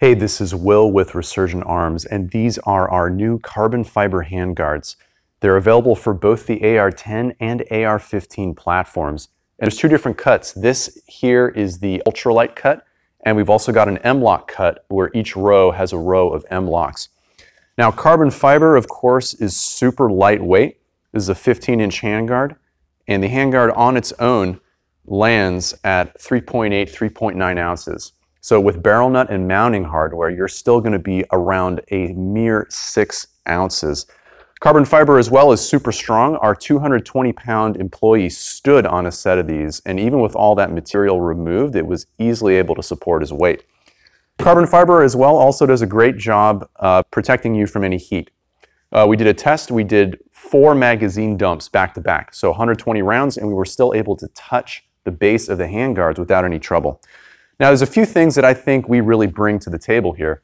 Hey, this is Will with Resurgent Arms, and these are our new carbon fiber handguards. They're available for both the AR-10 and AR-15 platforms. And there's two different cuts. This here is the ultralight cut, and we've also got an M-LOK cut where each row has a row of M-LOKs. Now, carbon fiber, of course, is super lightweight. This is a 15-inch handguard, and the handguard on its own lands at 3.8, 3.9 ounces. So with barrel nut and mounting hardware, you're still going to be around a mere six ounces. Carbon fiber as well is super strong. Our 220 pound employee stood on a set of these, and even with all that material removed, it was easily able to support his weight. Carbon fiber as well also does a great job uh, protecting you from any heat. Uh, we did a test, we did four magazine dumps back to back, so 120 rounds, and we were still able to touch the base of the handguards without any trouble. Now, there's a few things that I think we really bring to the table here.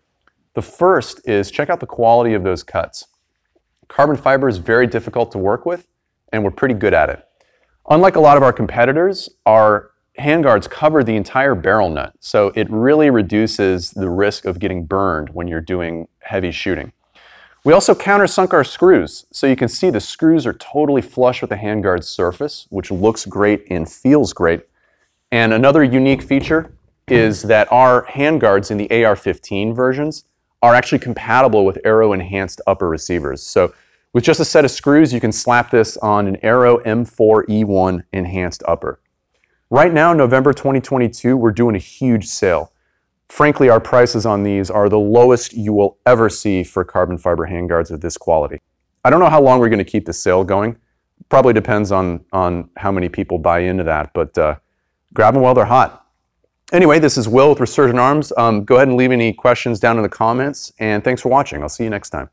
The first is check out the quality of those cuts. Carbon fiber is very difficult to work with, and we're pretty good at it. Unlike a lot of our competitors, our handguards cover the entire barrel nut, so it really reduces the risk of getting burned when you're doing heavy shooting. We also countersunk our screws, so you can see the screws are totally flush with the handguard surface, which looks great and feels great. And another unique feature is that our handguards in the AR-15 versions are actually compatible with Aero enhanced upper receivers. So with just a set of screws, you can slap this on an Aero M4E1 enhanced upper. Right now, November 2022, we're doing a huge sale. Frankly, our prices on these are the lowest you will ever see for carbon fiber handguards of this quality. I don't know how long we're going to keep the sale going. Probably depends on, on how many people buy into that, but uh, grab them while they're hot. Anyway, this is Will with Resurgent Arms. Um, go ahead and leave any questions down in the comments, and thanks for watching. I'll see you next time.